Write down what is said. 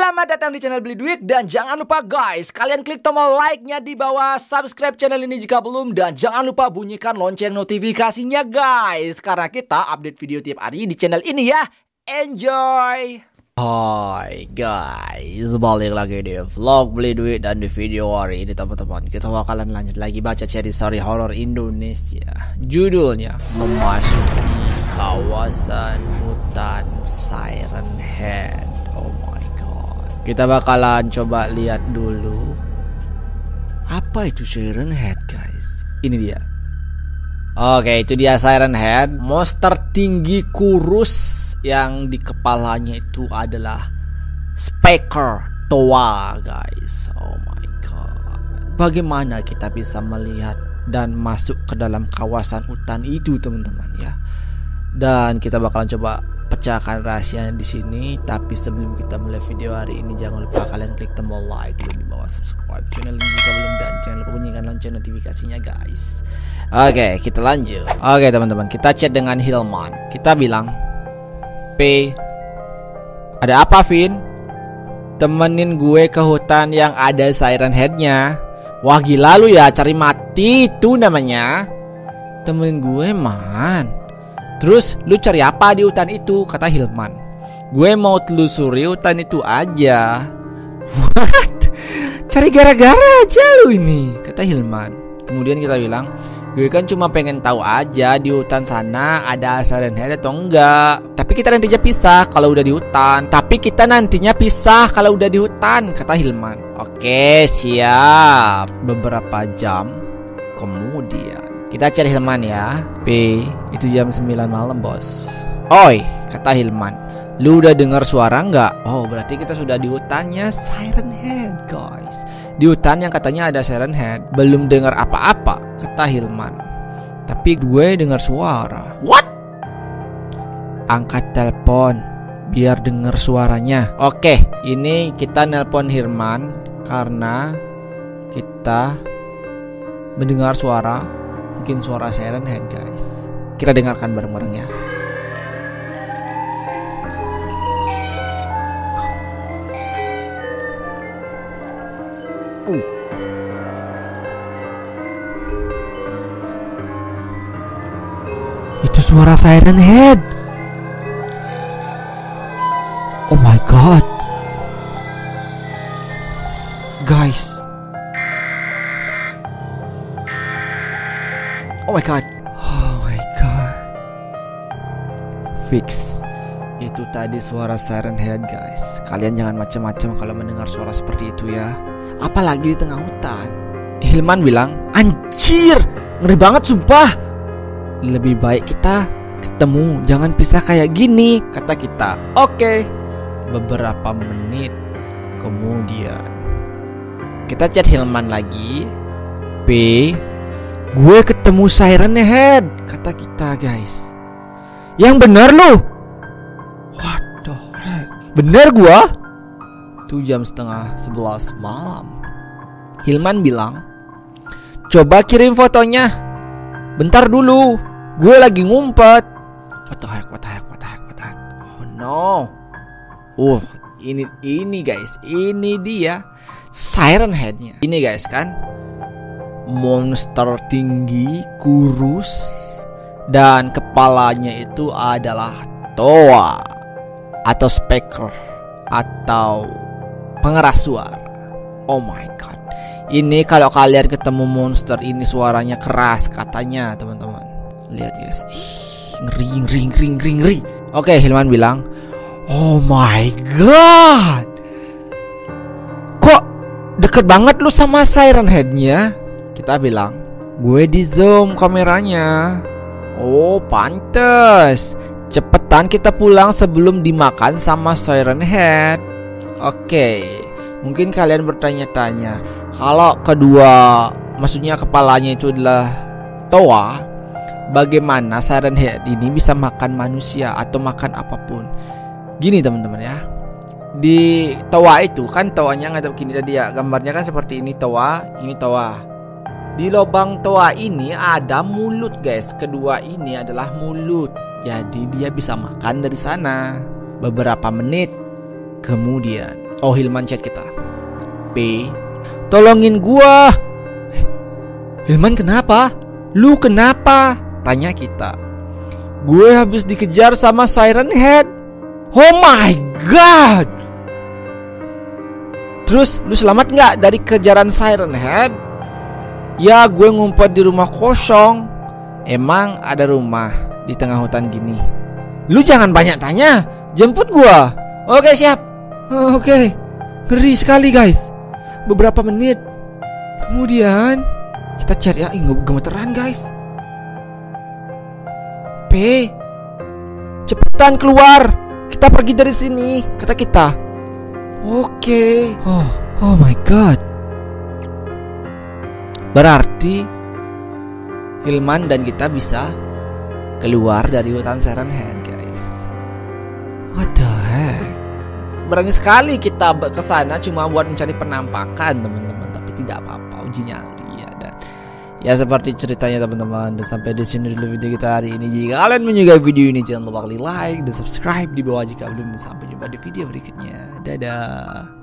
Selamat datang di channel Beli Duit. Dan jangan lupa guys, kalian klik tombol like-nya di bawah, subscribe channel ini jika belum. Dan jangan lupa bunyikan lonceng notifikasinya guys. Karena kita update video tiap hari di channel ini ya. Enjoy. Hai guys, balik lagi di vlog beli duit dan di video hari ini teman-teman. Kita bakalan lanjut lagi baca seri story horror Indonesia. Judulnya Memasuki Kawasan Hutan Siren Head kita bakalan coba lihat dulu. Apa itu Siren Head guys? Ini dia. Oke itu dia Siren Head. Monster tinggi kurus Yang di kepalanya itu adalah Speaker Toa guys. Oh my god. Bagaimana kita bisa melihat Dan masuk ke dalam kawasan hutan itu teman-teman ya? Dan kita bakalan coba pecahkan rahasia di sini. Tapi sebelum kita mulai video hari ini, jangan lupa kalian klik tombol like di bawah subscribe channel ini jika belum dan jangan lupa bunyikan lonceng notifikasinya guys. Oke, kita lanjut. Oke teman-teman, kita chat dengan Hilman. Kita bilang, P, ada apa Vin? Temenin gue ke hutan yang ada siren headnya. Wah gila lu ya cari mati itu namanya. Temenin gue man Terus lu cari apa di hutan itu? Kata Hilman. Gue mau telusuri hutan itu aja. What? Cari gara-gara aja lu ini, kata Hilman. Kemudian kita bilang, gue kan cuma pengen tahu aja di hutan sana ada siren head atau enggak. Tapi kita nantinya pisah kalau udah di hutan. Tapi kita nantinya pisah kalau udah di hutan, kata Hilman. Oke, siap. Beberapa jam kemudian kita cari Hilman ya. P, itu jam 9 malam, Bos. Oi, kata Hilman. Lu udah dengar suara nggak? Oh, berarti kita sudah di hutannya Siren Head, guys. Di hutan yang katanya ada Siren Head. Belum dengar apa-apa, kata Hilman. Tapi gue dengar suara. What? Angkat telepon biar dengar suaranya. Oke, ini kita nelpon Hilman karena kita mendengar suara mungkin suara siren head guys kita dengarkan bareng-bareng ya uh. Itu suara siren head. Oh my god. Guys, Oh my god. Oh my god. Fix. Itu tadi suara siren head guys. Kalian jangan macam-macam kalau mendengar suara seperti itu ya. Apalagi di tengah hutan. Hilman bilang, "Anjir, ngeri banget sumpah." Lebih baik kita ketemu, jangan pisah kayak gini, kata kita. Oke. Beberapa menit kemudian kita chat Hilman lagi. P Gue ketemu Siren Head Kata kita guys. Yang bener lu? What the heck? Bener gua? Itu jam setengah sebelas malam. Hilman bilang Coba kirim fotonya. Bentar dulu. Gue lagi ngumpet. What the heck, what the heck, what the heck, what the heck? Oh no. Uh, ini ini guys, ini dia Siren Headnya. Ini guys kan, monster tinggi, kurus, dan kepalanya itu adalah toa atau speaker atau pengeras suara. Oh my god. Ini kalau kalian ketemu monster ini suaranya keras katanya, teman-teman. Lihat guys. Ngeri, ngeri, ngeri, ngeri, ngeri. Oke, Hilman bilang, "Oh my god." Kok deket banget lu sama Siren Headnya? Kita bilang, gue di zoom kameranya. Oh, pantes. Cepetan kita pulang sebelum dimakan sama Siren Head. Oke, mungkin kalian bertanya-tanya, kalau kedua, maksudnya kepalanya itu adalah toa, bagaimana Siren Head ini bisa makan manusia atau makan apa pun? Gini teman-teman ya, di toa itu kan toanya nggak begini tadi ya gambarnya kan seperti ini toa ini toa di lubang toa ini ada mulut guys. Kedua ini adalah mulut. Jadi dia bisa makan dari sana. Beberapa menit kemudian. Oh Hilman chat kita. P Tolongin gua. Eh, Hilman kenapa? Lu kenapa? Tanya kita. Gue habis dikejar sama Siren Head. Oh my god! Terus lu selamat nggak dari kejaran Siren Head? Ya gue ngumpet di rumah kosong. Emang ada rumah di tengah hutan gini? Lu jangan banyak tanya. Jemput gua. Oke siap. Oke. Ngeri sekali guys. Beberapa menit. Kemudian Kita chat ya Ih gemeteran guys. P. Cepetan keluar. Kita pergi dari sini Kata kita. Oke. Oh Oh my god Berarti Hilman dan kita bisa keluar dari hutan Serenhead guys. What the heck? Berani sekali kita ke sana cuma buat mencari penampakan teman-teman. Tapi tidak apa-apa uji nyali ya dan Ya seperti ceritanya teman-teman. Dan sampai di sini dulu video kita hari ini. Jika kalian menyukai video ini jangan lupa klik like dan subscribe di bawah jika belum. Dan sampai jumpa di video berikutnya. Dadah